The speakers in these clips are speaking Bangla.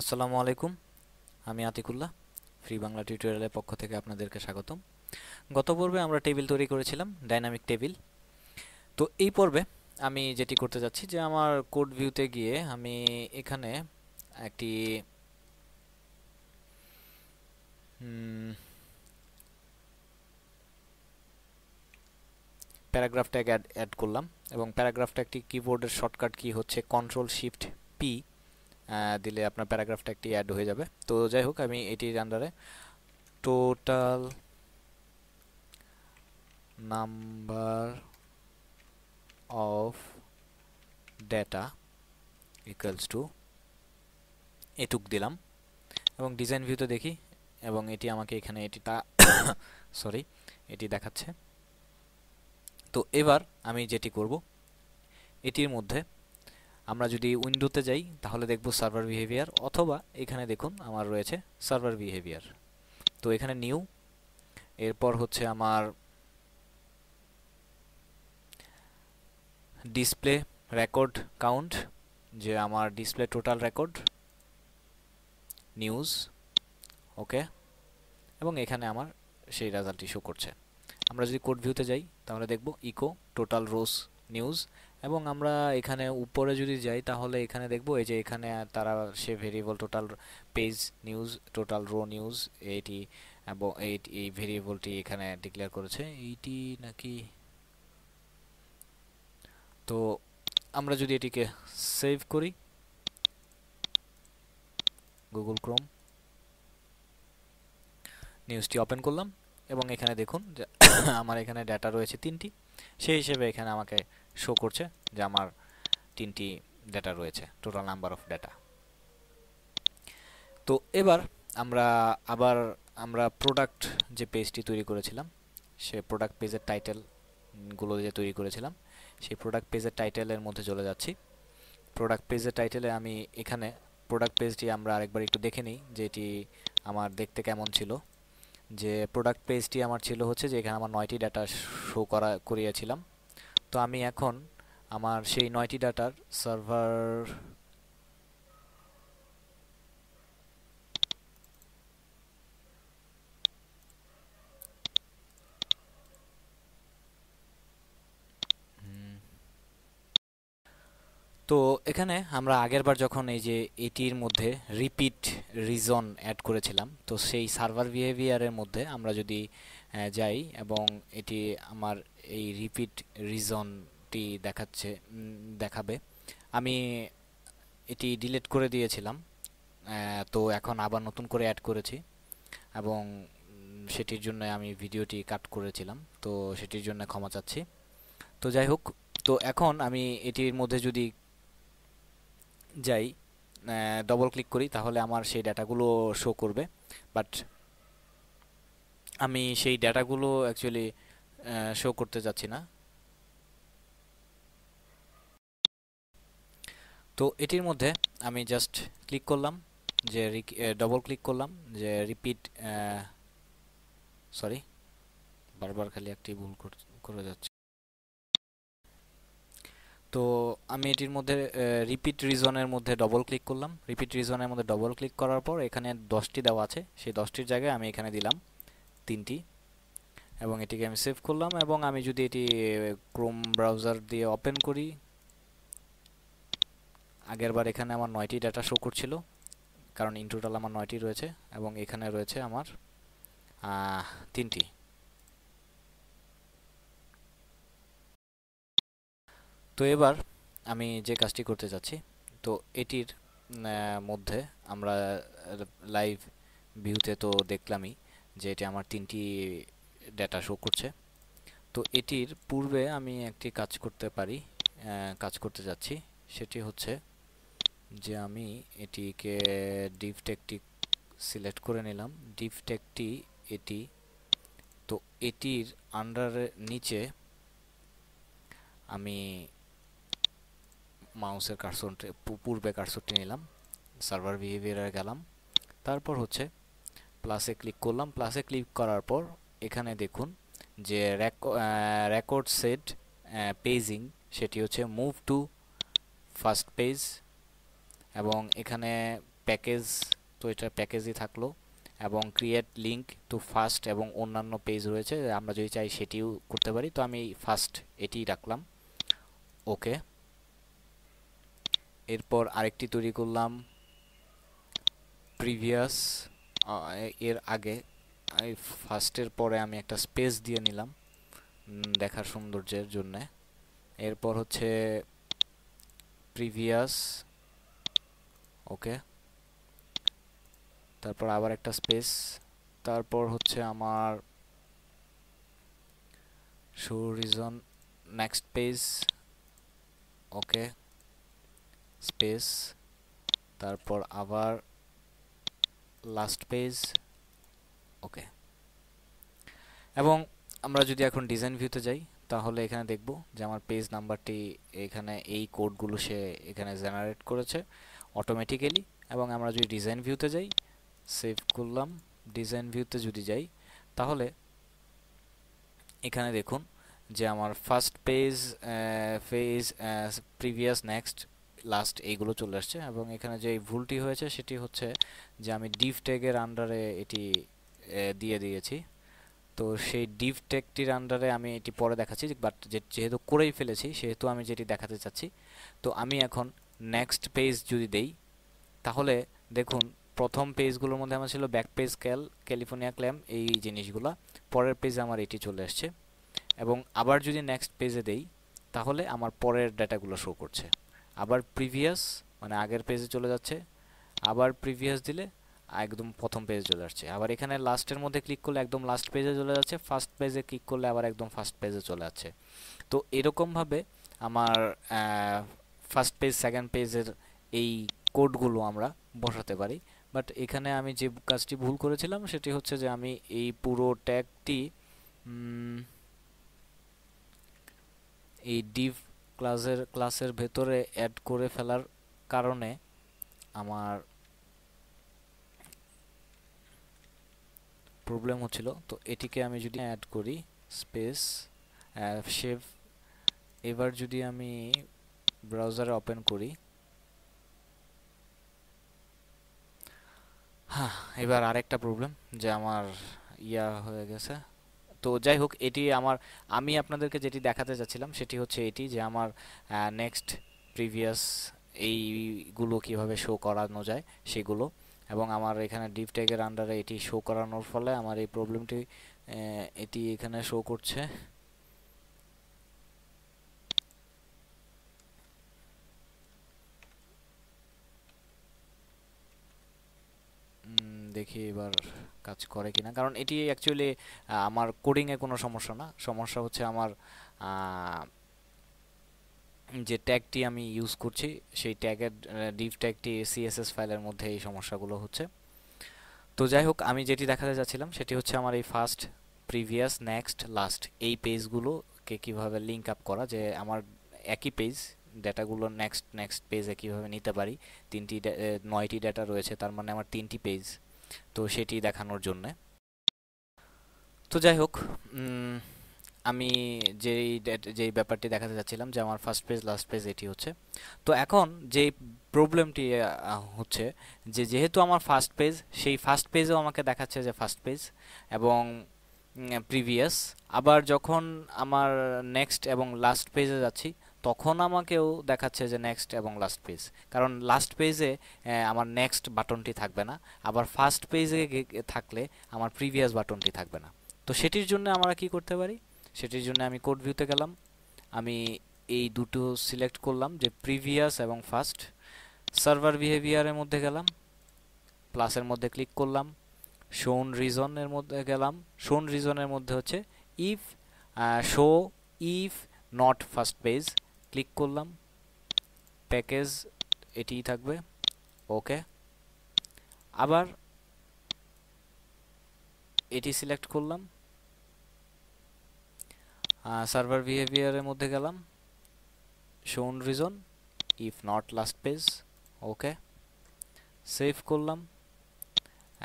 আসসালামু আলাইকুম। আমি আতিকুল্লাহ, ফ্রি বাংলা টিউটোরিয়ালের পক্ষ থেকে আপনাদেরকে স্বাগতম। গত পর্বে আমরা টেবিল তৈরি করেছিলাম, ডাইনামিক টেবিল। তো এই পর্বে আমি যেটি করতে যাচ্ছি যে আমার কোড ভিউতে গিয়ে আমি এখানে একটি প্যারাগ্রাফ ট্যাগ অ্যাড অ্যাড করলাম এবং প্যারাগ্রাফটা একটি কিবোর্ডের শর্টকাট কি হচ্ছে কন্ট্রোল শিফট পি দিলে আপনার প্যারাগ্রাফটা একটি অ্যাড হয়ে যাবে। তো যাই হোক, আমি এটির আন্ডারে total number of data equals to এটুক দিলাম। এবং ডিজাইন ভিউতে দেখি, এবং এটি আমাকে এখানে এটি তা সরি এটি দেখাচ্ছে। তো এবার আমি যেটি করব, এটির মধ্যে আমরা যদি উইন্ডোতে যাই, তাহলে দেখব সার্ভার বিহেভিয়ার, অথবা এখানে দেখুন আমার রয়েছে সার্ভার বিহেভিয়ার। তো এখানে নিউ, এরপর হচ্ছে আমার ডিসপ্লে রেকর্ড কাউন্ট, যে আমার display total record, news, okay, এবং এখানে আমার সেই রেজাল্টটি শো করছে। আমরা যদি কোড ভিউতে যাই, তাহলে দেখব ইকো টোটাল রোস নিউজ এবং আমরা এখানে উপরে যদি যাই, তাহলে এখানে দেখব এই যে এখানে তারা সে variable total page news total row news এইটি এবং এই ভেরিয়েবলটি এখানে ডিক্লেয়ার করেছে। এইটি নাকি? তো আমরা যদি এটিকে সেভ করি গুগল ক্রোম নিউজটি ওপেন করলাম এবং এখানে দেখুন আমার এখানে ডাটা রয়েছে তিনটি। সেই হিসেবে এখানে আমাকে শো করছে যে আমার তিনটি ডেটা রয়েছে টোটাল নাম্বার অফ ডেটা তো এবার আমরা আবার, আমরা প্রোডাক্ট যে পেজটি তৈরি করেছিলাম, সে প্রোডাক্ট পেজের টাইটেলগুলো যে তৈরি করেছিলাম, সেই প্রোডাক্ট পেজের টাইটেলের মধ্যে চলে যাচ্ছি। প্রোডাক্ট পেজের টাইটেলে আমি এখানে প্রোডাক্ট পেজটি আমরা আরেকবার একটু দেখে নিই, যে এটি আমার দেখতে কেমন ছিল। যে প্রোডাক্ট পেজটি আমার ছিল হচ্ছে যে এখানে আমার নয়টি ডাটা শো করা, করিয়েছিলাম। তো আমি এখন আমার সেই নয়টি ডাটার সার্ভার তো এখানে আমরা আগেরবার যখন এই যে এটির মধ্যে রিপিট রিজন অ্যাড করেছিলাম, তো সেই সার্ভার বিহেভিয়ারের মধ্যে আমরা যদি যাই এবং এটি আমার এই রিপিট রিজনটি দেখাচ্ছে দেখাবে। আমি এটি ডিলিট করে দিয়েছিলাম তো এখন আবার নতুন করে অ্যাড করেছি এবং সেটির জন্য আমি ভিডিওটি কাট করেছিলাম, তো সেটির জন্য ক্ষমা চাচ্ছি। তো যাই হোক, তো এখন আমি এটির মধ্যে যদি যাই ডবল ক্লিক করি, তাহলে আমার সেই ডাটাগুলো শো করবে। বাট আমি সেই ডাটাগুলো অ্যাকচুয়ালি শো করতে যাচ্ছি না। তো এটির মধ্যে আমি জাস্ট ক্লিক করলাম, যে ডবল ক্লিক করলাম, যে রিপিট সরি বারবার খালি একটি ভুল করে যাচ্ছে। তো আমি এটির মধ্যে রিপিট রিজনের মধ্যে ডবল ক্লিক করলাম। রিপিট রিজনের মধ্যে ডবল ক্লিক করার পর এখানে দশটি দেওয়া আছে। সেই দশটির জায়গায় আমি এখানে দিলাম তিনটি। এবং এটিকে আমি সেভ করলাম এবং আমি যদি এটি ক্রোম ব্রাউজার দিয়ে ওপেন করি, আগেরবার এখানে আমার নয়টি ডাটা শো করছিল, কারণ ইন টোটাল আমার নয়টি রয়েছে এবং এখানে রয়েছে আমার তিনটি। তো এবার আমি যে কাজটি করতে যাচ্ছি, তো এটির মধ্যে আমরা লাইভ ভিউতে তো দেখলামই যে এটি আমার তিনটি ডেটা শো করছে। তো এটির পূর্বে আমি একটি কাজ করতে পারি কাজ করতে যাচ্ছি। সেটি হচ্ছে যে আমি এটিকে ডিভ টেকটি সিলেক্ট করে নিলাম। ডিভ টেকটি এটি। তো এটির আন্ডারে নিচে আমি মাউসের কার্সরটি পূর্বে কার্সরটি নিলাম। সার্ভার বিহেভিয়ারে গেলাম। তারপর হচ্ছে প্লাসে ক্লিক করলাম। প্লাসে ক্লিক করার পর এখানে দেখুন যে রেকর্ড সেট পেজিং সেটি হচ্ছে মুভ টু ফার্স্ট পেজ এবং এখানে প্যাকেজ তো এটা প্যাকেজই থাকল এবং ক্রিয়েট লিঙ্ক টু ফার্স্ট এবং অন্যান্য পেজ রয়েছে, আমরা যদি চাই সেটিও করতে পারি, তো আমি ফার্স্ট এটি রাখলাম। ওকে এরপর আরেকটি তৈরি করলাম প্রিভিয়াস এর আগে ফার্স্টের পরে আমি একটা স্পেস দিয়ে নিলাম দেখার সৌন্দর্যের জন্য। এরপর হচ্ছে প্রিভিয়াস ওকে তারপর আবার একটা স্পেস তারপর হচ্ছে আমার show reason next page okay space তারপর আবার লাস্ট পেজ এবং আমরা যদি এখন ডিজাইন ভিউতে যাই, তাহলে এখানে দেখব যে আমার পেজ নাম্বারটি এখানে এই কোডগুলো সে এখানে জেনারেট করেছে অটোমেটিক্যালি এবং আমরা যদি ডিজাইন ভিউতে যাই সেভ করলাম ডিজাইন ভিউতে যদি যাই, তাহলে এখানে দেখুন যে আমার first page phase previous next last এইগুলো চলে আসছে এবং এখানে যে ভুলটি হয়েছে সেটি হচ্ছে যে আমি ডিভ ট্যাগের আন্ডারে এটি দিয়ে দিয়েছি। তো সেই ডিভ ট্যাগটির আন্ডারে আমি এটি পরে দেখাচ্ছি বাট যেহেতু করেই ফেলেছি, সেহেতু আমি যেটি দেখাতে চাচ্ছি, তো আমি এখন নেক্সট পেজ যদি দেই, তাহলে দেখুন, প্রথম পেজগুলোর মধ্যে আমার ছিল ব্যাক পেজ ক্যাল ক্যালিফোর্নিয়া ক্ল্যাম এই জিনিসগুলো। পরের পেজে আমার এটি চলে আসছে। এবং আবার যদি নেক্সট পেজে দেই, তাহলে আমার পরের ডাটাগুলো শো করছে। আবার প্রিভিয়াস মানে আগের পেজে চলে যাচ্ছে। আবার প্রিভিয়াস দিলে একদম প্রথম পেজে চলে আসছে। আবার এখানে লাস্টের মধ্যে ক্লিক করলে একদম লাস্ট পেজে চলে যাচ্ছে ফার্স্ট পেজে ক্লিক করলে আবার একদম ফার্স্ট পেজে চলে যাচ্ছে তো এরকমভাবে আমার ফার্স্ট পেজ সেকেন্ড পেজের এই কোডগুলো আমরা বসাতে পারি। বাট এখানে আমি যে কাজটি ভুল করেছিলাম, সেটি হচ্ছে যে আমি এই পুরো ট্যাগটি এই ডিভ ক্লাসের ক্লাসের ভেতরে অ্যাড করে ফেলার কারণে আমার প্রবলেম হচ্ছিল। তো এটিকে আমি যদি অ্যাড করি স্পেস শেভ এবার যদি আমি ব্রাউজারে ওপেন করি হ্যাঁ এবার আরেকটা প্রবলেম যে আমার ইয়া হয়ে গেছে। তো যাই হোক, এটি আমার, আমি আপনাদেরকে যেটি দেখাতে যাচ্ছিলাম, সেটি হচ্ছে এটি যে আমার নেক্সট প্রিভিয়াস এইগুলো কীভাবে শো করানো যায়, সেগুলো। এবং আমার এখানে ডিপ ট্যাগের আন্ডারে এটি শো করানোর ফলে আমার এই প্রবলেমটি এটি এখানে শো করছে। দেখি এবার কাজ করে কিনা। কারণ এটি অ্যাকচুয়ালি আমার কোডিংয়ে কোনো সমস্যা না। সমস্যা হচ্ছে আমার যে ট্যাগটি আমি ইউজ করছি, সেই ট্যাগের ডিভ ট্যাগটি সিএসএস ফাইলের মধ্যে এই সমস্যাগুলো হচ্ছে। তো যাই হোক, আমি যেটি দেখাতে যাচ্ছিলাম, সেটি হচ্ছে আমার এই ফার্স্ট প্রিভিয়াস নেক্সট লাস্ট এই পেজগুলোকে কীভাবে লিঙ্ক আপ করা, যে আমার একই পেজ ডেটাগুলো নেক্সট নেক্সট পেজে কীভাবে নিতে পারি, তিনটি নয়টি ডেটা রয়েছে, তার মানে আমার তিনটি পেজ তো সেটি দেখানোর জন্যে। তো যাই হোক আমি যেই যেই ব্যাপারটি দেখাতে যাচ্ছিলাম যে আমার ফার্স্ট পেজ লাস্ট পেজ এটি হচ্ছে। তো এখন যেই প্রবলেমটি হচ্ছে যে যেহেতু আমার ফার্স্ট পেজ সেই ফার্স্ট পেজেও আমাকে দেখাচ্ছে যে ফার্স্ট পেজ এবং প্রিভিয়াস আবার যখন আমার নেক্সট এবং লাস্ট পেজে যাচ্ছি, তখন আমাকেও দেখাচ্ছে যে নেক্সট এবং লাস্ট পেজ কারণ লাস্ট পেজে আমার নেক্সট বাটনটি থাকবে না, আবার ফার্স্ট পেজে থাকলে আমার প্রিভিয়াস বাটনটি থাকবে না। তো সেটির জন্য আমরা কি করতে পারি? সেটির জন্য আমি কোড ভিউতে গেলাম। আমি এই দুটো সিলেক্ট করলাম, যে প্রিভিয়াস এবং ফার্স্ট সার্ভার বিহেভিয়ারের মধ্যে গেলাম প্লাসের মধ্যে ক্লিক করলাম শোন রিজনের মধ্যে গেলাম। শোন রিজনের মধ্যে হচ্ছে if show if not first page click করলাম। প্যাকেজ এটি থাকবে ওকে আবার এটি সিলেক্ট করলাম। সার্ভার বিহেভিয়ারের মধ্যে গেলাম। শোন reason if not last page okay save করলাম।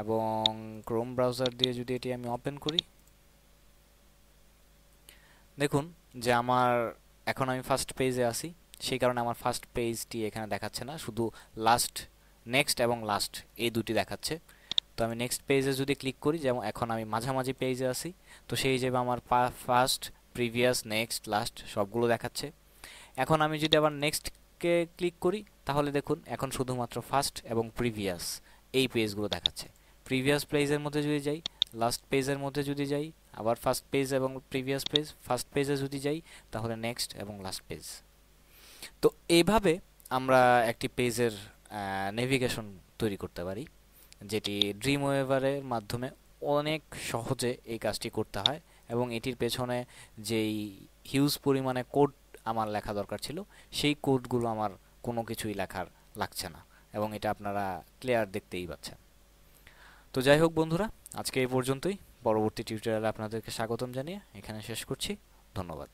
এবং ক্রোম ব্রাউজার দিয়ে যদি এটি আমি ওপেন করি। দেখুন যে আমার এখন আমি ফার্স্ট পেজে আসি সেই কারণে আমার ফার্স্ট পেজটি এখানে দেখাচ্ছে না, শুধু লাস্ট নেক্সট এবং লাস্ট এই দুটি দেখাচ্ছে। তো আমি নেক্সট পেজে যদি ক্লিক করি, যেমন এখন আমি মাঝামাঝি পেজে আসি তো সেই হিসেবে আমার ফার্স্ট প্রিভিয়াস নেক্সট লাস্ট সবগুলো দেখাচ্ছে। এখন আমি যদি আবার নেক্সটকে ক্লিক করি, তাহলে দেখুন, এখন শুধুমাত্র ফার্স্ট এবং প্রিভিয়াস এই পেজগুলো দেখাচ্ছে। প্রিভিয়াস পেজের মধ্যে যদি যাই লাস্ট পেজের মধ্যে যদি যাই, আবার ফার্স্ট পেজ এবং প্রিভিয়াস পেজ ফার্স্ট পেজে যদি যাই, তাহলে নেক্সট এবং লাস্ট পেজ তো এইভাবে আমরা একটি পেজের নেভিগেশন তৈরি করতে পারি, যেটি ড্রিম ওয়েভারের মাধ্যমে অনেক সহজে এই কাজটি করতে হয়। এবং এটির পেছনে যেই হিউজ পরিমাণে কোড আমার লেখা দরকার ছিল, সেই কোডগুলো আমার কোনো কিছুই লেখার লাগছে না এবং এটা আপনারা ক্লিয়ার দেখতেই পাচ্ছেন। তো যাই হোক বন্ধুরা, আজকে এই পর্যন্তই। পরবর্তী টিউটোরিয়ালে আপনাদেরকে স্বাগতম জানিয়ে এখানে শেষ করছি। ধন্যবাদ।